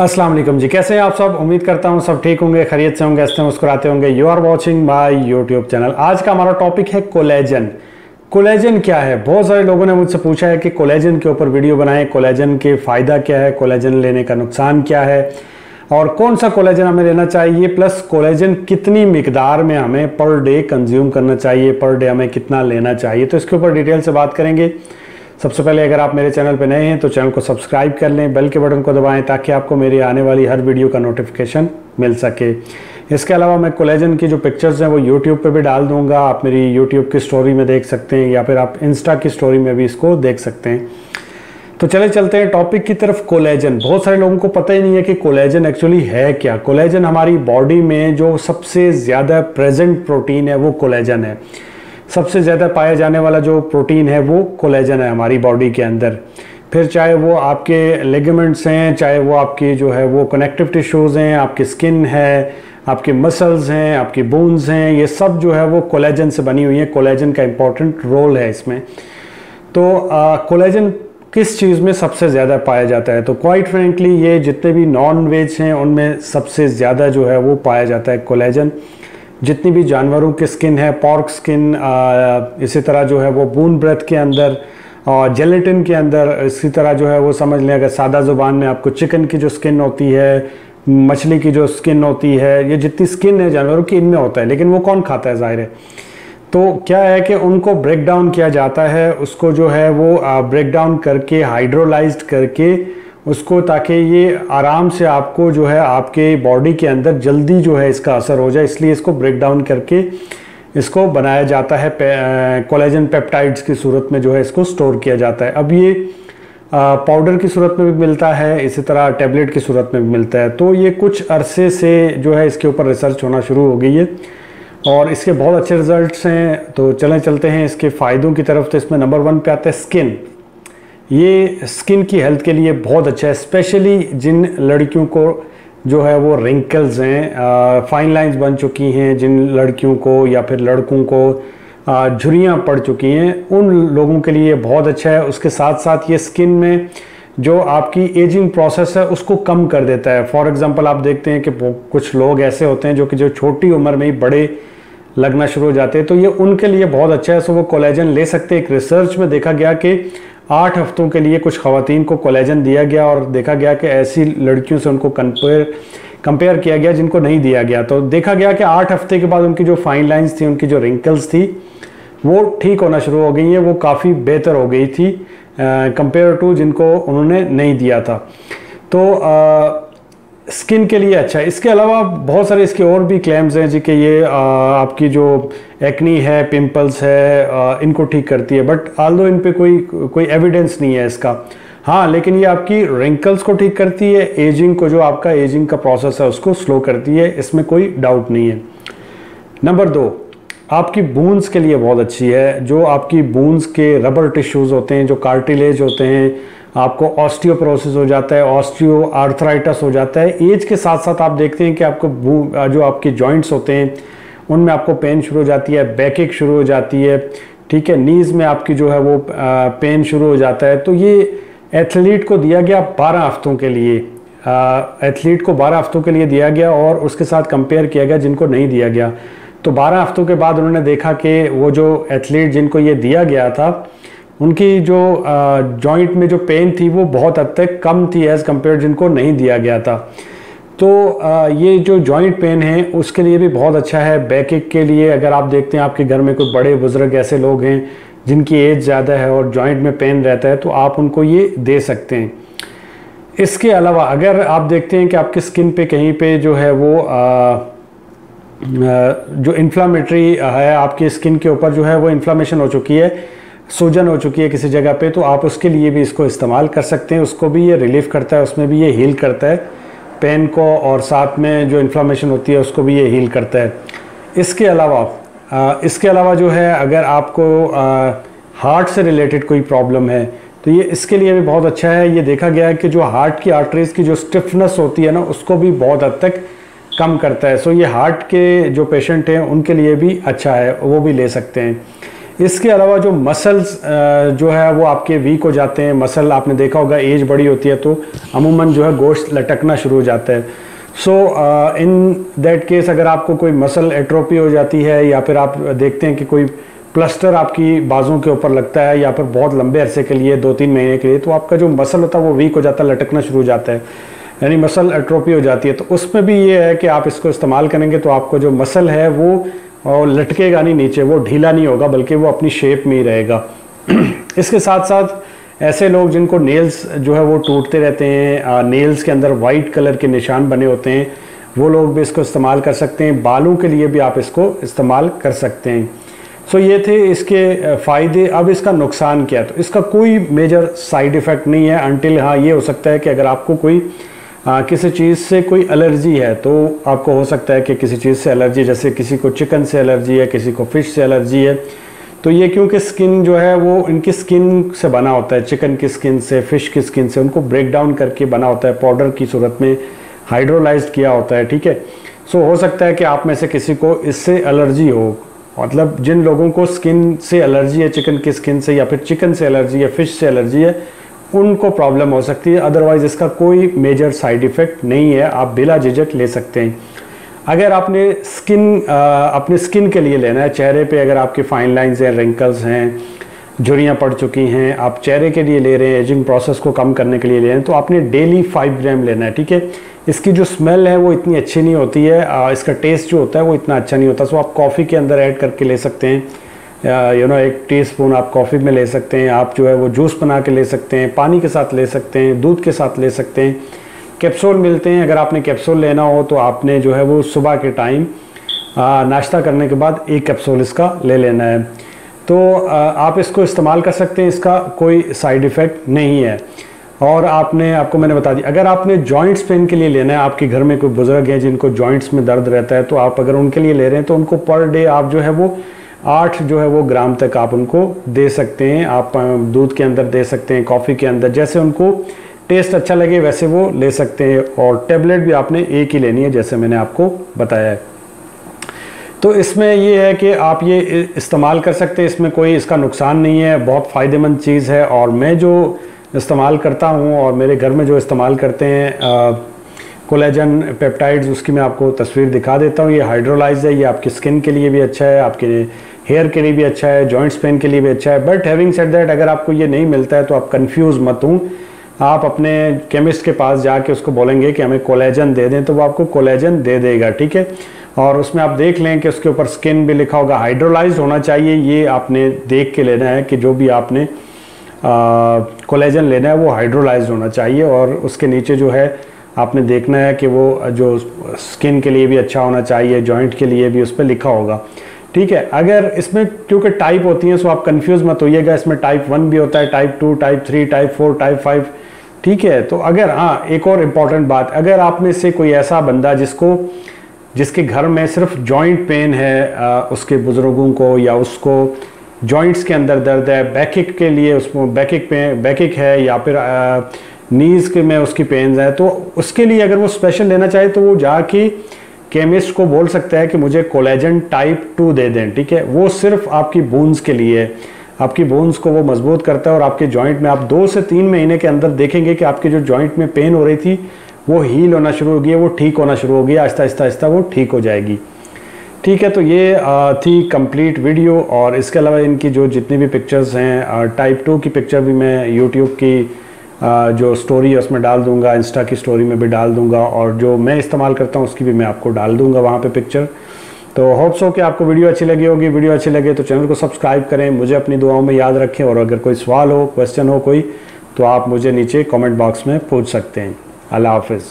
अस्सलाम वालेकुम जी। कैसे हैं आप सब? उम्मीद करता हूँ सब ठीक होंगे खरीद से होंगे, हँसते मुस्कुराते होंगे। You are watching my YouTube channel आज का हमारा टॉपिक है कोलेजन कोलेजन क्या है? बहुत सारे लोगों ने मुझसे पूछा है कि कोलेजन के ऊपर वीडियो बनाएँ कोलेजन के फ़ायदा क्या है कोलेजन लेने का नुकसान क्या है? और कौन सा कोलेजन हमें लेना चाहिए? प्लस कोलेजन कितनी मिकदार में हमें पर डे कंज्यूम करना चाहिए पर डे हमें कितना लेना चाहिए? तो इसके ऊपर डिटेल से बात करेंगे। सबसे पहले अगर आप मेरे चैनल पर नए हैं तो चैनल को सब्सक्राइब कर लें, बेल के बटन को दबाएँ, ताकि आपको मेरी आने वाली हर वीडियो का नोटिफिकेशन मिल सके। इसके अलावा मैं कोलेजन की जो पिक्चर्स हैं, वो यूट्यूब पे भी डाल दूँगा। आप मेरी यूट्यूब की स्टोरी में देख सकते हैं, या फिर आप इंस्टा की स्टोरी में भी इसको देख सकते हैं। तो चले चलते हैं टॉपिक की तरफ़ कोलेजन बहुत सारे लोगों को पता ही नहीं है कि कोलेजन एक्चुअली है क्या। कोलेजन हमारी बॉडी में जो सबसे ज़्यादा प्रेजेंट प्रोटीन है, वो कोलेजन है। सबसे ज़्यादा पाया जाने वाला जो प्रोटीन है वो कोलेजन है हमारी बॉडी के अंदर। फिर चाहे वो आपके लेगमेंट्स हैं, चाहे वो आपकी जो है वो कनेक्टिव टिश्यूज़ हैं, आपकी स्किन है, आपके मसल्स हैं, आपकी बोन्स हैं, ये सब जो है वो कोलेजन से बनी हुई है। कोलेजन का इंपॉर्टेंट रोल है इसमें। तो कोलेजन किस चीज़ में सबसे ज़्यादा पाया जाता है? तो क्वाइट फ्रेंकली ये जितने भी नॉन वेज हैं, उनमें सबसे ज़्यादा जो है वो पाया जाता है कोलेजन जितनी भी जानवरों की स्किन है पॉर्क स्किन इसी तरह जो है वो बून ब्रेथ के अंदर और जेलेटिन के अंदर, इसी तरह जो है वो समझ लें, अगर सादा ज़ुबान में आपको चिकन की जो स्किन होती है, मछली की जो स्किन होती है, ये जितनी स्किन है जानवरों की, इनमें होता है, लेकिन वो कौन खाता है ज़ाहिर है? तो क्या है कि उनको ब्रेक डाउन किया जाता है, उसको जो है वो ब्रेक डाउन करके हाइड्रोलाइज करके उसको ताकि ये आराम से आपको जो है आपके बॉडी के अंदर जल्दी जो है इसका असर हो जाए। इसलिए इसको ब्रेक डाउन करके इसको बनाया जाता है कोलेजन पेप्टाइड्स की सूरत में जो है इसको स्टोर किया जाता है। अब ये पाउडर की सूरत में भी मिलता है, इसी तरह टैबलेट की सूरत में भी मिलता है। तो ये कुछ अरसे से जो है इसके ऊपर रिसर्च होना शुरू हो गई है और इसके बहुत अच्छे रिजल्ट्स हैं। तो चलें, चलते हैं इसके फ़ायदों की तरफ़। तो इसमें नंबर वन पे आता है स्किन ये स्किन की हेल्थ के लिए बहुत अच्छा है स्पेशली जिन लड़कियों को जो है वो रिंकल्स हैं फाइन लाइंस बन चुकी हैं, जिन लड़कियों को या फिर लड़कों को झुरियाँ पड़ चुकी हैं, उन लोगों के लिए बहुत अच्छा है। उसके साथ साथ ये स्किन में जो आपकी एजिंग प्रोसेस है, उसको कम कर देता है। फॉर एग्जांपल आप देखते हैं कि कुछ लोग ऐसे होते हैं जो कि जो छोटी उम्र में ही बड़े लगना शुरू हो जाते हैं। तो ये उनके लिए बहुत अच्छा है। सो वो कोलेजन ले सकते हैं। एक रिसर्च में देखा गया कि आठ हफ्तों के लिए कुछ खातन को कोलेजन दिया गया और देखा गया कि ऐसी लड़कियों से उनको कंपेयर कंपेयर किया गया जिनको नहीं दिया गया। तो देखा गया कि आठ हफ़्ते के बाद उनकी जो फाइन लाइंस थी उनकी जो रिंकल्स थी वो ठीक होना शुरू हो गई है वो काफ़ी बेहतर हो गई थी कंपेयर टू जिनको उन्होंने नहीं दिया था। तो आ, स्किन के लिए अच्छा है। इसके अलावा बहुत सारे इसके और भी क्लेम्स हैं जी कि ये आ, आपकी जो एक्नी है पिंपल्स है आ, इनको ठीक करती है। बट आल दो इन पर कोई कोई एविडेंस नहीं है इसका। हाँ लेकिन ये आपकी रिंकल्स को ठीक करती है एजिंग को जो आपका एजिंग का प्रोसेस है उसको स्लो करती है इसमें कोई डाउट नहीं है। नंबर दो आपकी बूंस के लिए बहुत अच्छी है। जो आपकी बूंस के रबर टिश्यूज़ होते हैं जो कार्टिलेज होते हैं आपको ऑस्टियोप्रोसिस हो जाता है ऑस्टियो आर्थराइटस हो जाता है। एज के साथ साथ आप देखते हैं कि आपको जो आपके जॉइंट्स होते हैं, उनमें आपको पेन शुरू हो जाती है बैकिक शुरू हो जाती है, ठीक है? नीज़ में आपकी जो है वो पेन शुरू हो जाता है। तो ये एथलीट को दिया गया 12 हफ्तों के लिए एथलीट को 12 हफ्तों के लिए दिया गया और उसके साथ कंपेयर किया गया, जिनको नहीं दिया गया। तो 12 हफ्तों के बाद उन्होंने देखा कि वो जो एथलीट जिनको ये दिया गया था उनकी जो जॉइंट में जो पेन थी वो बहुत हद तक कम थी एज़ कंपेयर जिनको नहीं दिया गया था। तो ये जो जॉइंट पेन है उसके लिए भी बहुत अच्छा है। बैकिक के लिए अगर आप देखते हैं आपके घर में कोई बड़े बुज़ुर्ग ऐसे लोग हैं जिनकी एज ज़्यादा है और जॉइंट में पेन रहता है तो आप उनको ये दे सकते हैं। इसके अलावा अगर आप देखते हैं कि आपकी स्किन पे कहीं पे जो है वो आ, जो इन्फ्लामेटरी है आपकी स्किन के ऊपर जो है वो इन्फ्लामेशन हो चुकी है सूजन हो चुकी है किसी जगह पे तो आप उसके लिए भी इसको इस्तेमाल कर सकते हैं। उसको भी ये रिलीफ करता है, उसमें भी ये हील करता है। पेन को और साथ में जो इन्फ्लामेशन होती है, उसको भी ये हील करता है। इसके अलावा इसके अलावा जो है, अगर आपको हार्ट से रिलेटेड कोई प्रॉब्लम है तो ये इसके लिए भी बहुत अच्छा है। ये देखा गया है कि जो हार्ट की आर्टरीज की जो स्टिफनेस होती है ना, उसको भी बहुत हद तक कम करता है। सो ये हार्ट के जो पेशेंट हैं, उनके लिए भी अच्छा है, वो भी ले सकते हैं। इसके अलावा जो मसल्स जो है, वो आपके वीक हो जाते हैं। मसल आपने देखा होगा एज बड़ी होती है तो अमूमन जो है गोश्त लटकना शुरू हो जाता है। सो इन दैट केस अगर आपको कोई मसल एट्रोपी हो जाती है, या फिर आप देखते हैं कि कोई प्लस्टर आपकी बाजों के ऊपर लगता है, या फिर बहुत लंबे अरसे के लिए दो तीन महीने के लिए तो आपका जो मसल होता है, वो वीक हो जाता है, लटकना शुरू हो जाता है। यानी मसल एट्रोपी हो जाती है। तो उसमें भी ये है कि आप इसको इस्तेमाल करेंगे तो आपको जो मसल है, वो और लटकेगा नहीं नीचे, वो ढीला नहीं होगा, बल्कि वो अपनी शेप में ही रहेगा। इसके साथ साथ ऐसे लोग जिनको नेल्स जो है वो टूटते रहते हैं नेल्स के अंदर वाइट कलर के निशान बने होते हैं, वो लोग भी इसको इस्तेमाल कर सकते हैं। बालों के लिए भी आप इसको इस्तेमाल कर सकते हैं। सो ये थे इसके फ़ायदे। अब इसका नुकसान क्या? तो इसका कोई मेजर साइड इफ़ेक्ट नहीं है। अनटिल हाँ ये हो सकता है कि अगर आपको कोई आ, किसी चीज़ से कोई एलर्जी है तो आपको हो सकता है कि किसी चीज़ से एलर्जी जैसे किसी को चिकन से एलर्जी है किसी को फ़िश से एलर्जी है। तो ये क्योंकि स्किन जो है वो इनकी स्किन से बना होता है चिकन की स्किन से फ़िश की स्किन से उनको ब्रेक डाउन करके बना होता है पाउडर की सूरत में हाइड्रोलाइज किया होता है ठीक है? सो हो सकता है कि आप में से किसी को इससे एलर्जी हो। मतलब जिन लोगों को स्किन से एलर्जी है चिकन की स्किन से या फिर चिकन से एलर्जी है फ़िश से एलर्जी है उनको प्रॉब्लम हो सकती है अदरवाइज़ इसका कोई मेजर साइड इफ़ेक्ट नहीं है, आप बिला झिझक ले सकते हैं। अगर आपने स्किन अपने स्किन के लिए लेना है, चेहरे पे अगर आपके फाइन लाइंस हैं रिंकल्स हैं, झुरियाँ पड़ चुकी हैं, आप चेहरे के लिए ले रहे हैं एजिंग प्रोसेस को कम करने के लिए ले रहे हैं तो आपने डेली फाइव ग्राम लेना है, ठीक है? इसकी जो स्मेल है वो इतनी अच्छी नहीं होती है इसका टेस्ट जो होता है वो इतना अच्छा नहीं होता सो आप कॉफ़ी के अंदर ऐड करके ले सकते हैं। यू नो एक टीस्पून आप कॉफ़ी में ले सकते हैं, आप जो है वो जूस बना के ले सकते हैं, पानी के साथ ले सकते हैं, दूध के साथ ले सकते हैं। कैप्सूल मिलते हैं, अगर आपने कैप्सूल लेना हो तो आपने जो है वो सुबह के टाइम नाश्ता करने के बाद एक कैप्सूल इसका ले लेना है। तो आप इसको इस्तेमाल कर सकते हैं, इसका कोई साइड इफ़ेक्ट नहीं है। और आपने, आपको मैंने बता दिया, अगर आपने जॉइंट्स पेन के लिए लेना है, आपके घर में कोई बुज़ुर्ग हैं जिनको जॉइंट्स में दर्द रहता है तो आप अगर उनके लिए ले रहे हैं तो उनको पर डे आप जो है वो आठ जो है वो ग्राम तक आप उनको दे सकते हैं। आप दूध के अंदर दे सकते हैं, कॉफ़ी के अंदर। जैसे उनको टेस्ट अच्छा लगे, वैसे वो ले सकते हैं। और टेबलेट भी आपने एक ही लेनी है, जैसे मैंने आपको बताया है। तो इसमें ये है कि आप ये इस्तेमाल कर सकते हैं। इसमें कोई इसका नुकसान नहीं है, बहुत फ़ायदेमंद चीज़ है। और मैं जो इस्तेमाल करता हूँ और मेरे घर में जो इस्तेमाल करते हैं कोलेजन पेप्टाइड्स, उसकी मैं आपको तस्वीर दिखा देता हूँ। ये हाइड्रोलाइज है, ये आपकी स्किन के लिए भी अच्छा है, आपके हेयर के लिए भी अच्छा है जॉइंट्स पेन के लिए भी अच्छा है। बट हैविंग सेट दैट अगर आपको ये नहीं मिलता है तो आप कन्फ्यूज़ मत हूँ। आप अपने केमिस्ट के पास जाके उसको बोलेंगे कि हमें कोलेजन दे दें तो वो आपको कोलेजन दे देगा, ठीक है? और उसमें आप देख लें कि उसके ऊपर स्किन भी लिखा होगा हाइड्रोलाइज होना चाहिए। ये आपने देख के लेना है कि जो भी आपने कोलेजन लेना है, वो हाइड्रोलाइज होना चाहिए। और उसके नीचे जो है, आपने देखना है कि वो, जो स्किन के लिए भी अच्छा होना चाहिए जॉइंट के लिए भी उस पर लिखा होगा। ठीक है अगर इसमें क्योंकि टाइप होती हैं सो आप कंफ्यूज मत होइएगा इसमें टाइप वन भी होता है type two type three type four type five ठीक है? तो अगर हाँ एक और इंपॉर्टेंट बात अगर आप में से कोई ऐसा बंदा जिसको जिसके घर में सिर्फ़ जॉइंट पेन है आ, उसके बुज़ुर्गों को या उसको जॉइंट्स के अंदर दर्द है बैकिक के लिए उसको बैकिक पे बैकिक है या फिर नीज़ के में उसकी पेन है तो उसके लिए अगर वो स्पेशल लेना चाहे तो वो जाके केमिस्ट को बोल सकता है कि मुझे कोलेजन टाइप टू दे दें, ठीक है? वो सिर्फ़ आपकी बोन्स के लिए है आपकी बोन्स को वो मज़बूत करता है और आपके जॉइंट में आप दो से तीन महीने के अंदर देखेंगे कि आपके जो जॉइंट में पेन हो रही थी, वो हील होना शुरू हो गई वो ठीक होना शुरू हो गया आहिस्ता आहिस्ता आहिस्ता वो ठीक हो जाएगी। ठीक है तो ये थी कंप्लीट वीडियो और इसके अलावा इनकी जो जितनी भी पिक्चर्स हैं टाइप टू की पिक्चर भी मैं यूट्यूब की जो स्टोरी है, उसमें डाल दूँगा इंस्टा की स्टोरी में भी डाल दूँगा, और जो मैं इस्तेमाल करता हूँ, उसकी भी मैं आपको डाल दूँगा वहाँ पे पिक्चर तो होप्स हो कि आपको वीडियो अच्छी लगी होगी। वीडियो अच्छी लगे तो चैनल को सब्सक्राइब करें। मुझे अपनी दुआओं में याद रखें, और अगर कोई सवाल हो क्वेश्चन हो कोई तो आप मुझे नीचे कॉमेंट बॉक्स में पूछ सकते हैं। अल्लाह हाफिज़।